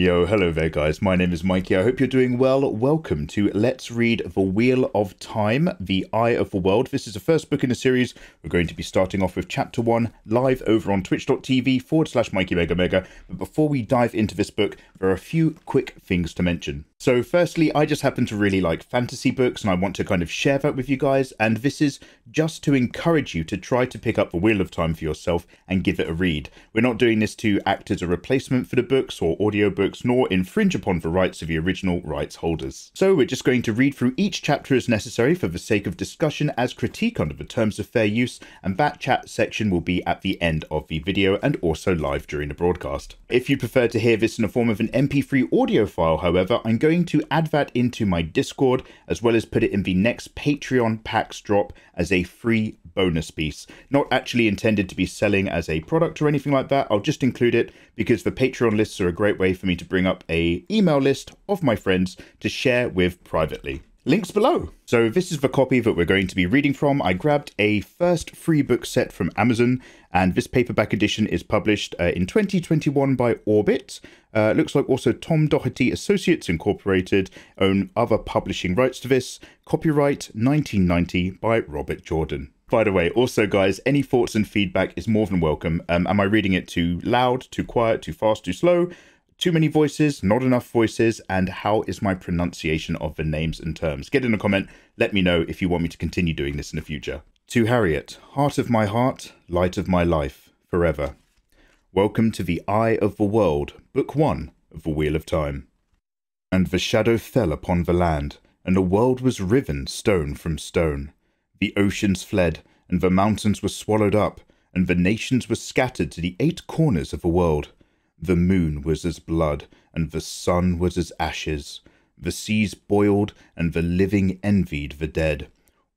Yo, hello there, guys. My name is Mikey. I hope you're doing well. Welcome to Let's Read The Wheel of Time, The Eye of the World. This is the first book in the series. We're going to be starting off with Chapter 1 live over on twitch.tv forward slash Mikey Mega Mega. But before we dive into this book, there are a few quick things to mention. So, firstly, I just happen to really like fantasy books and I want to kind of share that with you guys. And this is just to encourage you to try to pick up The Wheel of Time for yourself and give it a read. We're not doing this to act as a replacement for the books or audiobooks, nor infringe upon the rights of the original rights holders. So, we're just going to read through each chapter as necessary for the sake of discussion as critique under the terms of fair use, and that chat section will be at the end of the video and also live during the broadcast. If you prefer to hear this in the form of an MP3 audio file, however, I'm going to add that into my Discord as well as put it in the next Patreon packs drop as a free bonus piece. Not actually intended to be selling as a product or anything like that. I'll just include it because the Patreon lists are a great way for me to bring up a email list of my friends to share with privately links below. So this is the copy that we're going to be reading from. I grabbed a first free book set from Amazon, and this paperback edition is published uh, in 2021 by Orbit. Uh, looks like also Tom Doherty Associates Incorporated own other publishing rights to this. Copyright 1990 by Robert Jordan. By the way, also, guys, any thoughts and feedback is more than welcome. Um, am I reading it too loud, too quiet, too fast, too slow? Too many voices, not enough voices, and how is my pronunciation of the names and terms? Get in a comment, let me know if you want me to continue doing this in the future. To Harriet, heart of my heart, light of my life, forever. Welcome to the Eye of the World, Book 1 of the Wheel of Time. And the shadow fell upon the land, and the world was riven stone from stone. The oceans fled, and the mountains were swallowed up, and the nations were scattered to the eight corners of the world. The moon was as blood, and the sun was as ashes. The seas boiled, and the living envied the dead.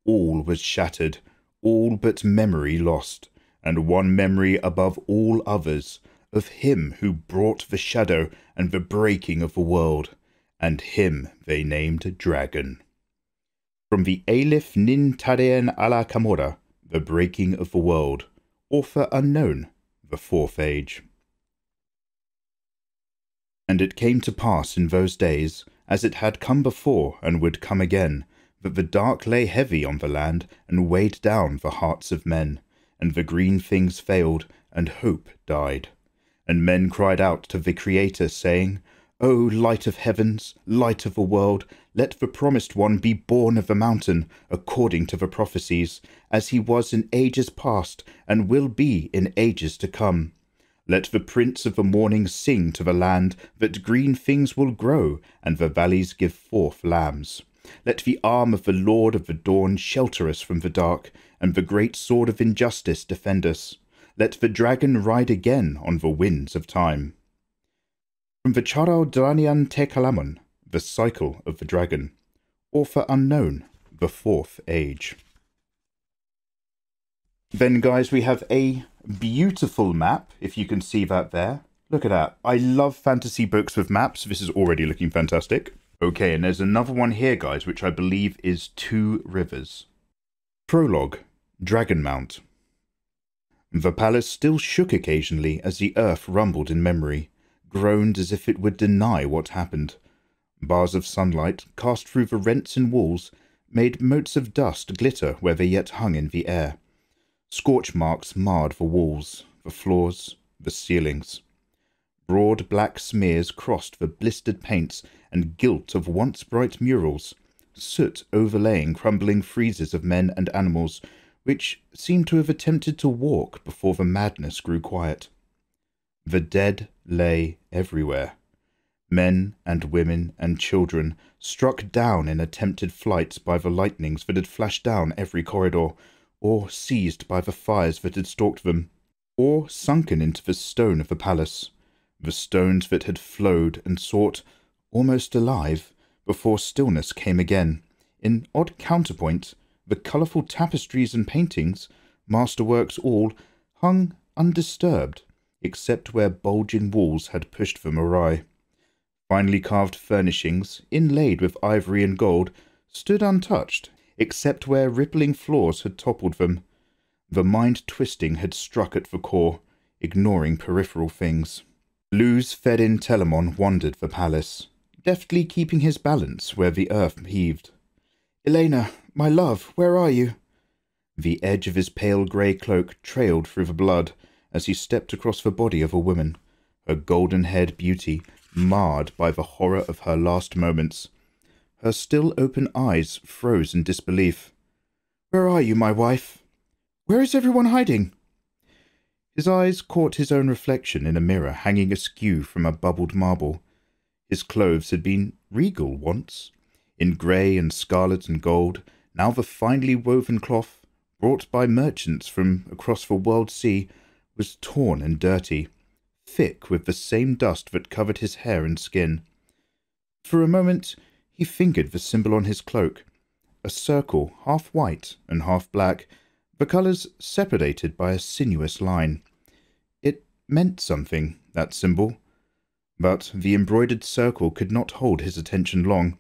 All was shattered, all but memory lost, and one memory above all others, of him who brought the shadow and the breaking of the world, and him they named Dragon. From the Aleth nin Taerin alta Camora, The Breaking of the World, author unknown, the Fourth Age. And it came to pass in those days, as it had come before and would come again, that the dark lay heavy on the land and weighed down the hearts of men, and the green things failed, and hope died. And men cried out to the Creator, saying, O light of heavens, light of the world, let the promised one be born of the mountain, according to the prophecies, as he was in ages past, and will be in ages to come. Let the prince of the morning sing to the land that green things will grow, and the valleys give forth lambs. Let the arm of the Lord of the dawn shelter us from the dark, and the great sword of injustice defend us. Let the dragon ride again on the winds of time. From the Charal Drianaan te Calamon, The Cycle of the Dragon. Author unknown, The Fourth Age. Then, guys, we have a beautiful map, if you can see that there. Look at that. I love fantasy books with maps. This is already looking fantastic. Okay, and there's another one here, guys, which I believe is Two Rivers. Prologue Dragonmount. The palace still shook occasionally as the earth rumbled in memory, groaned as if it would deny what happened. Bars of sunlight, cast through the rents in walls, made motes of dust glitter where they yet hung in the air. Scorch marks marred the walls, the floors, the ceilings. Broad black smears crossed the blistered paints and gilt of once bright murals, soot overlaying crumbling friezes of men and animals, which seemed to have attempted to walk before the madness grew quiet. The dead lay everywhere. Men and women and children struck down in attempted flight by the lightnings that had flashed down every corridor, or seized by the fires that had stalked them, or sunken into the stone of the palace, the stones that had flowed and sought, almost alive, before stillness came again. In odd counterpoint, the colourful tapestries and paintings, masterworks all, hung undisturbed, except where bulging walls had pushed them awry. Finely carved furnishings, inlaid with ivory and gold, stood untouched, except where rippling floors had toppled them. The mind twisting had struck at the core, ignoring peripheral things. Lews Therin Telamon wandered the palace, deftly keeping his balance where the earth heaved. Ilyena, my love, where are you? The edge of his pale grey cloak trailed through the blood as he stepped across the body of a woman, her golden haired beauty marred by the horror of her last moments. Her still open eyes froze in disbelief. Where are you, my wife? Where is everyone hiding? His eyes caught his own reflection in a mirror hanging askew from a bubbled marble. His clothes had been regal once, in grey and scarlet and gold, now the finely woven cloth, brought by merchants from across the world sea, was torn and dirty, thick with the same dust that covered his hair and skin. For a moment he fingered the symbol on his cloak, a circle half white and half black, the colours separated by a sinuous line. It meant something, that symbol, but the embroidered circle could not hold his attention long.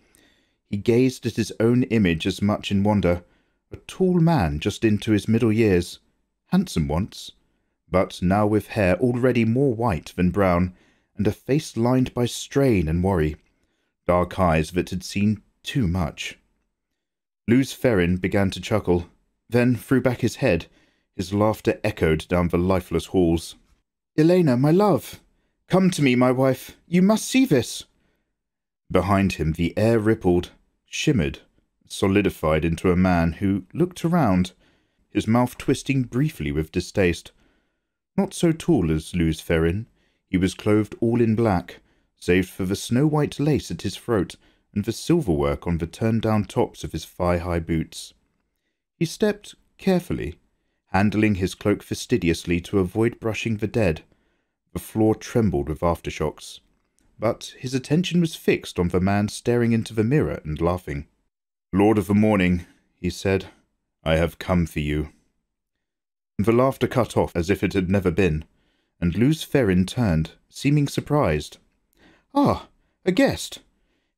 He gazed at his own image as much in wonder, a tall man just into his middle years, handsome once, but now with hair already more white than brown, and a face lined by strain and worry, dark eyes that had seen too much. Lews Therin began to chuckle, then threw back his head. His laughter echoed down the lifeless halls. Ilyena, my love! Come to me, my wife. You must see this. Behind him the air rippled, shimmered, solidified into a man who looked around, his mouth twisting briefly with distaste. Not so tall as Lews Therin, he was clothed all in black, save for the snow-white lace at his throat and the silverwork on the turned-down tops of his thigh-high boots. He stepped carefully, handling his cloak fastidiously to avoid brushing the dead. The floor trembled with aftershocks, but his attention was fixed on the man staring into the mirror and laughing. Lord of the Morning, he said, I have come for you. The laughter cut off as if it had never been, and Lews Therin turned, seeming surprised. Ah, a guest.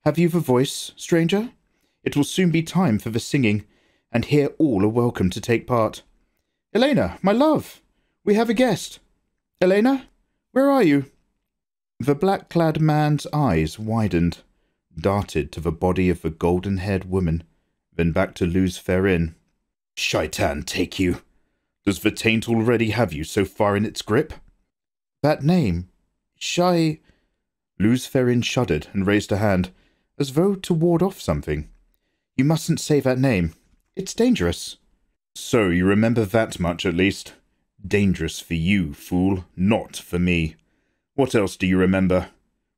Have you the voice, stranger? It will soon be time for the singing, and here all are welcome to take part. Ilyena, my love, we have a guest. Ilyena, where are you? The black-clad man's eyes widened, darted to the body of the golden-haired woman, then back to Lews Therin. Shai'tan take you, does the taint already have you so far in its grip? That name, Shy. Lews Therin shuddered and raised a hand, as though to ward off something. You mustn't say that name. It's dangerous. So you remember that much at least. Dangerous for you, fool, not for me. What else do you remember?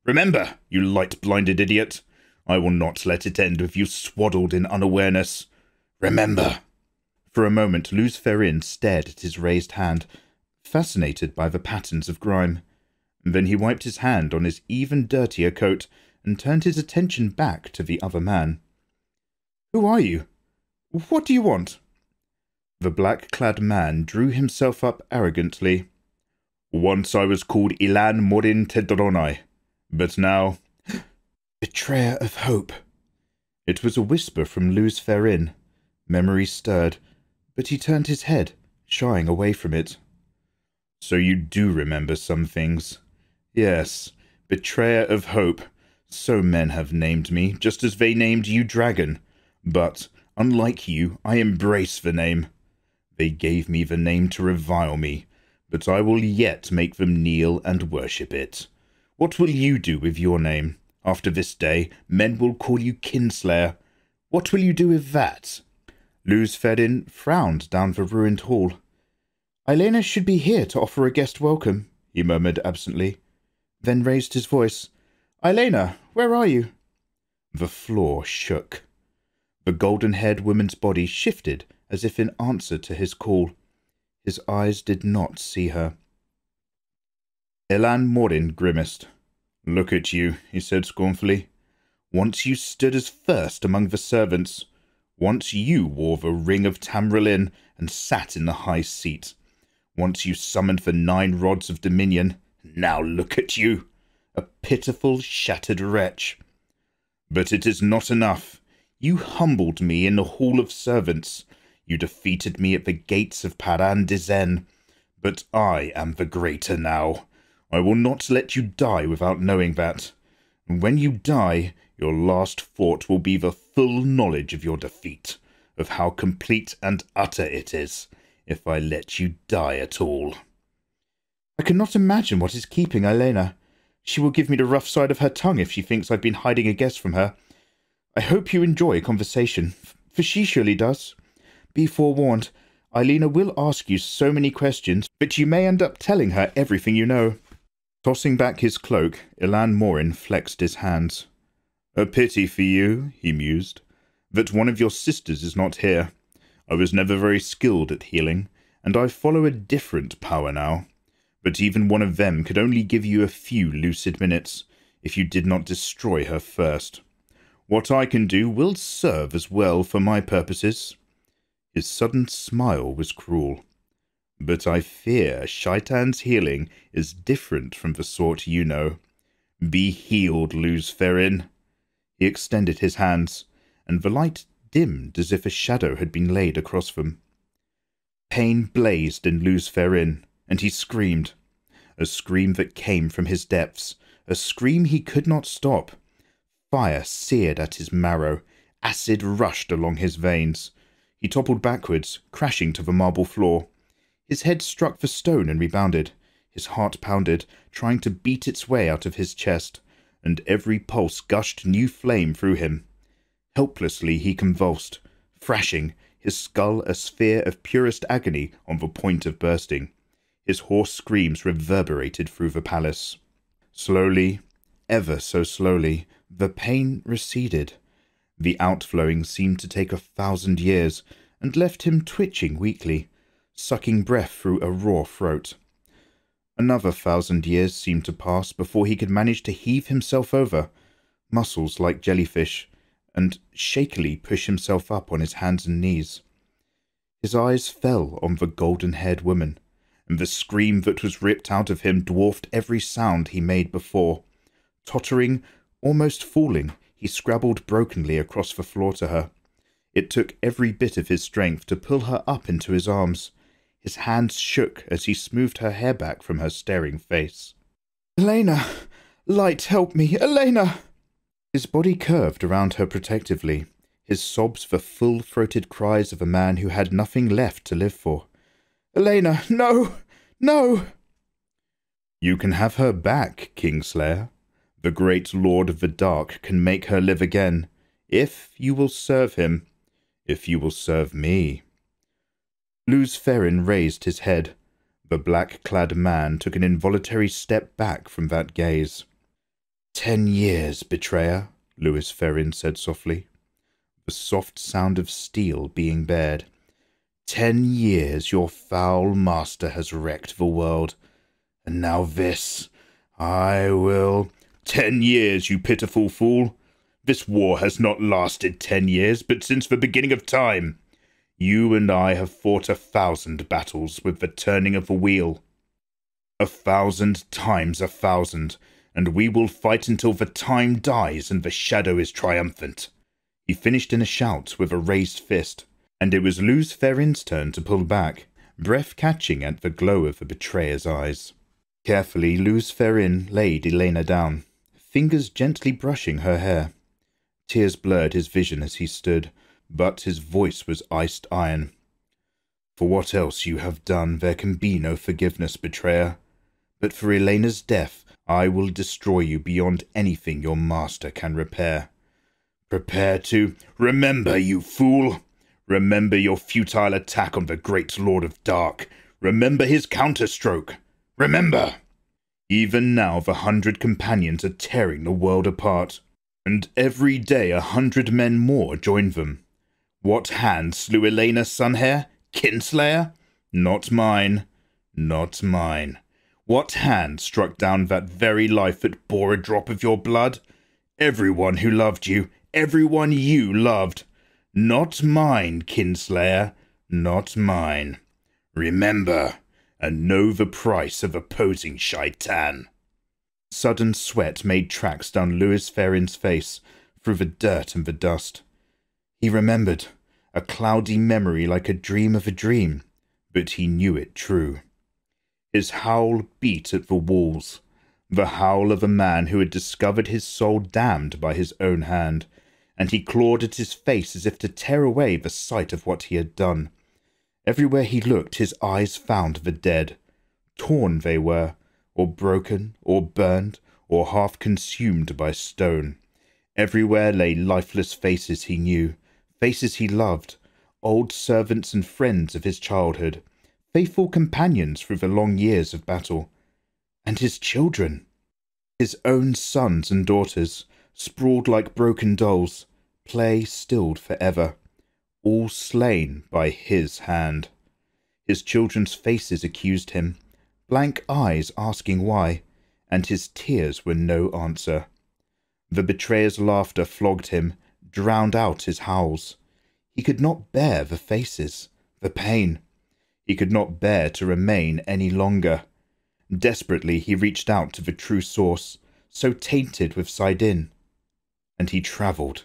Remember, you light-blinded idiot. I will not let it end with you swaddled in unawareness. Remember. For a moment, Lews Therin stared at his raised hand, fascinated by the patterns of grime. Then he wiped his hand on his even dirtier coat and turned his attention back to the other man. Who are you? What do you want? The black-clad man drew himself up arrogantly. Once I was called Elan Morin Tedronai, but now... Betrayer of hope. It was a whisper from Lews Therin. Memory stirred, but he turned his head, shying away from it. So you do remember some things. Yes, betrayer of hope. So men have named me, just as they named you dragon. But, unlike you, I embrace the name. They gave me the name to revile me, but I will yet make them kneel and worship it. What will you do with your name? After this day, men will call you Kinslayer. What will you do with that? Lews Therin frowned down the ruined hall. Ilyena should be here to offer a guest welcome, he murmured absently, then raised his voice. Ilyena, where are you? The floor shook. The golden-haired woman's body shifted as if in answer to his call. His eyes did not see her. Elan Morin grimaced. Look at you, he said scornfully. Once you stood as first among the servants. Once you wore the ring of Tamyrlin and sat in the high seat. Once you summoned the nine rods of dominion. Now look at you, a pitiful, shattered wretch. But it is not enough. You humbled me in the hall of servants. You defeated me at the gates of Paaran Disen. But I am the greater now. I will not let you die without knowing that. And when you die, your last thought will be the full knowledge of your defeat, of how complete and utter it is, if I let you die at all. I cannot imagine what is keeping Ilyena. She will give me the rough side of her tongue if she thinks I've been hiding a guess from her. I hope you enjoy conversation, for she surely does. Be forewarned, Ilyena will ask you so many questions, but you may end up telling her everything you know. Tossing back his cloak, Elan Morin flexed his hands. A pity for you, he mused, that one of your sisters is not here. I was never very skilled at healing, and I follow a different power now but even one of them could only give you a few lucid minutes if you did not destroy her first. What I can do will serve as well for my purposes. His sudden smile was cruel. But I fear Shai'tan's healing is different from the sort you know. Be healed, Lews Therin. He extended his hands, and the light dimmed as if a shadow had been laid across them. Pain blazed in Lews Therin, and he screamed. A scream that came from his depths, a scream he could not stop. Fire seared at his marrow, acid rushed along his veins. He toppled backwards, crashing to the marble floor. His head struck the stone and rebounded. His heart pounded, trying to beat its way out of his chest, and every pulse gushed new flame through him. Helplessly he convulsed, thrashing, his skull a sphere of purest agony on the point of bursting. His hoarse screams reverberated through the palace. Slowly, ever so slowly, the pain receded. The outflowing seemed to take a thousand years, and left him twitching weakly, sucking breath through a raw throat. Another thousand years seemed to pass before he could manage to heave himself over, muscles like jellyfish, and shakily push himself up on his hands and knees. His eyes fell on the golden-haired woman, and the scream that was ripped out of him dwarfed every sound he made before. Tottering, almost falling, he scrabbled brokenly across the floor to her. It took every bit of his strength to pull her up into his arms. His hands shook as he smoothed her hair back from her staring face. Ilyena! Light, help me! Ilyena! His body curved around her protectively, his sobs the full-throated cries of a man who had nothing left to live for. Ilyena, no! No! You can have her back, Kinslayer. The great Lord of the Dark can make her live again, if you will serve him, if you will serve me. Lews Therin raised his head. The black-clad man took an involuntary step back from that gaze. Ten years, betrayer, Lews Therin said softly, the soft sound of steel being bared. Ten years your foul master has wrecked the world, and now this. I will. Ten years, you pitiful fool. This war has not lasted ten years, but since the beginning of time. You and I have fought a thousand battles with the turning of the wheel. A thousand times a thousand, and we will fight until the time dies and the shadow is triumphant. He finished in a shout with a raised fist and it was Lews Therin's turn to pull back, breath catching at the glow of the betrayer's eyes. Carefully, Lews Therin laid Ilyena down, fingers gently brushing her hair. Tears blurred his vision as he stood, but his voice was iced iron. For what else you have done, there can be no forgiveness, betrayer. But for Ilyena's death, I will destroy you beyond anything your master can repair. Prepare to remember, you fool! Remember your futile attack on the great Lord of Dark. Remember his counterstroke. Remember! Even now the hundred companions are tearing the world apart, and every day a hundred men more join them. What hand slew Ilyena Sunhair? Kinslayer? Not mine. Not mine. What hand struck down that very life that bore a drop of your blood? Everyone who loved you, everyone you loved. Not mine, Kinslayer, not mine. Remember, and know the price of opposing Shai'tan. Sudden sweat made tracks down Lews Therin's face, through the dirt and the dust. He remembered, a cloudy memory like a dream of a dream, but he knew it true. His howl beat at the walls, the howl of a man who had discovered his soul damned by his own hand, and he clawed at his face as if to tear away the sight of what he had done. Everywhere he looked, his eyes found the dead. Torn they were, or broken, or burned, or half consumed by stone. Everywhere lay lifeless faces he knew, faces he loved, old servants and friends of his childhood, faithful companions through the long years of battle. And his children, his own sons and daughters, sprawled like broken dolls, play stilled for ever, all slain by his hand. His children's faces accused him, blank eyes asking why, and his tears were no answer. The betrayer's laughter flogged him, drowned out his howls. He could not bear the faces, the pain. He could not bear to remain any longer. Desperately he reached out to the true source, so tainted with saidin, and he travelled.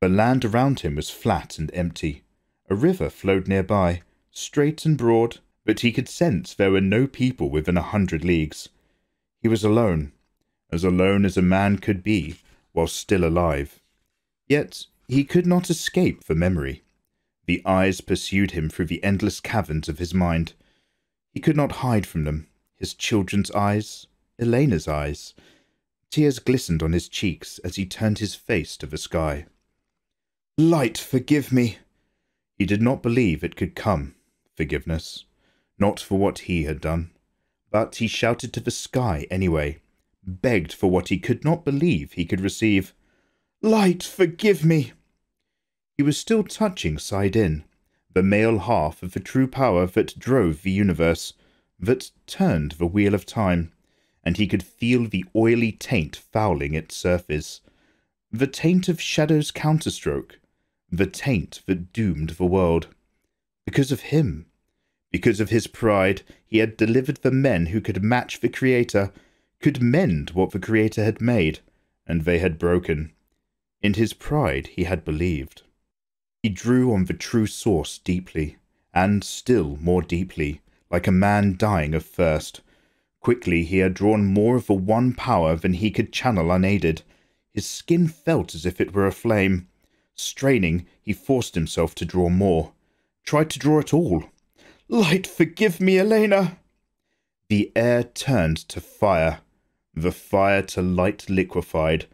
The land around him was flat and empty. A river flowed nearby, straight and broad, but he could sense there were no people within a hundred leagues. He was alone, as alone as a man could be while still alive. Yet he could not escape the memory. The eyes pursued him through the endless caverns of his mind. He could not hide from them. His children's eyes, Ilyena's eyes. Tears glistened on his cheeks as he turned his face to the sky. Light, forgive me! He did not believe it could come, forgiveness, not for what he had done. But he shouted to the sky anyway, begged for what he could not believe he could receive. Light, forgive me! He was still touching saidin, the male half of the true power that drove the universe, that turned the wheel of time, and he could feel the oily taint fouling its surface. The taint of Shadow's counterstroke, the taint that doomed the world. Because of him, because of his pride, he had delivered the men who could match the Creator, could mend what the Creator had made, and they had broken. In his pride he had believed. He drew on the true source deeply, and still more deeply, like a man dying of thirst. Quickly he had drawn more of the one power than he could channel unaided. His skin felt as if it were aflame. Straining, he forced himself to draw more, tried to draw it all, Light, forgive me, Ilyena! The air turned to fire, the fire to light liquefied.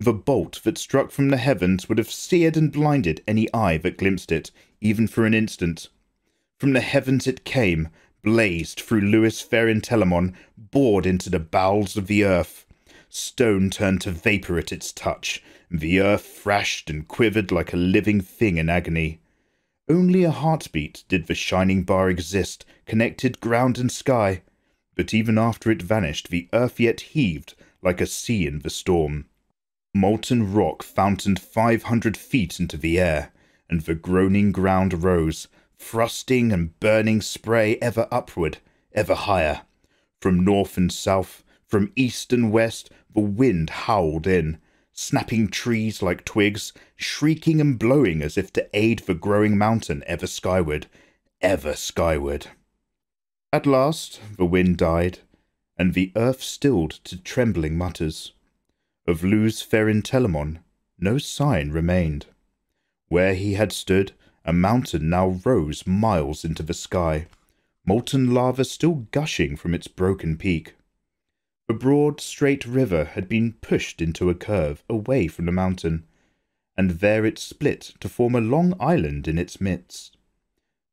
The bolt that struck from the heavens would have seared and blinded any eye that glimpsed it, even for an instant. From the heavens it came, blazed through Lews Therin bored into the bowels of the earth. Stone turned to vapour at its touch. The earth thrashed and quivered like a living thing in agony. Only a heartbeat did the shining bar exist, connected ground and sky. But even after it vanished, the earth yet heaved like a sea in the storm. Molten rock fountained five hundred feet into the air, and the groaning ground rose, thrusting and burning spray ever upward, ever higher. From north and south, from east and west, the wind howled in, snapping trees like twigs, shrieking and blowing as if to aid the growing mountain ever skyward, ever skyward. At last the wind died, and the earth stilled to trembling mutters. Of Lews Therin Telamon no sign remained. Where he had stood, a mountain now rose miles into the sky, molten lava still gushing from its broken peak. A broad, straight river had been pushed into a curve away from the mountain, and there it split to form a long island in its midst.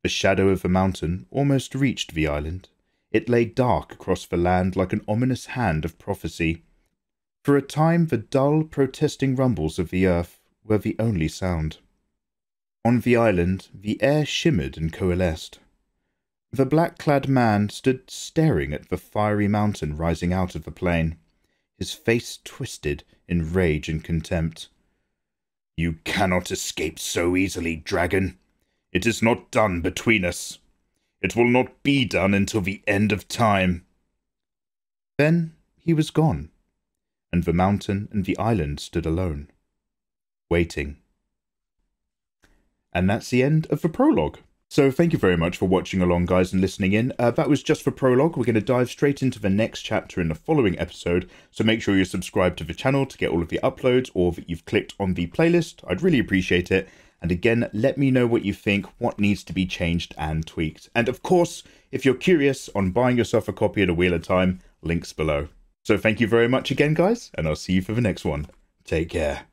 The shadow of the mountain almost reached the island. It lay dark across the land like an ominous hand of prophecy. For a time the dull, protesting rumbles of the earth were the only sound. On the island the air shimmered and coalesced. The black-clad man stood staring at the fiery mountain rising out of the plain, his face twisted in rage and contempt. You cannot escape so easily, dragon. It is not done between us. It will not be done until the end of time. Then he was gone, and the mountain and the island stood alone, waiting. And that's the end of the prologue. So, thank you very much for watching along, guys, and listening in. Uh, that was just for prologue. We're going to dive straight into the next chapter in the following episode. So, make sure you're subscribed to the channel to get all of the uploads or that you've clicked on the playlist. I'd really appreciate it. And again, let me know what you think, what needs to be changed and tweaked. And of course, if you're curious on buying yourself a copy of The Wheel of Time, links below. So, thank you very much again, guys, and I'll see you for the next one. Take care.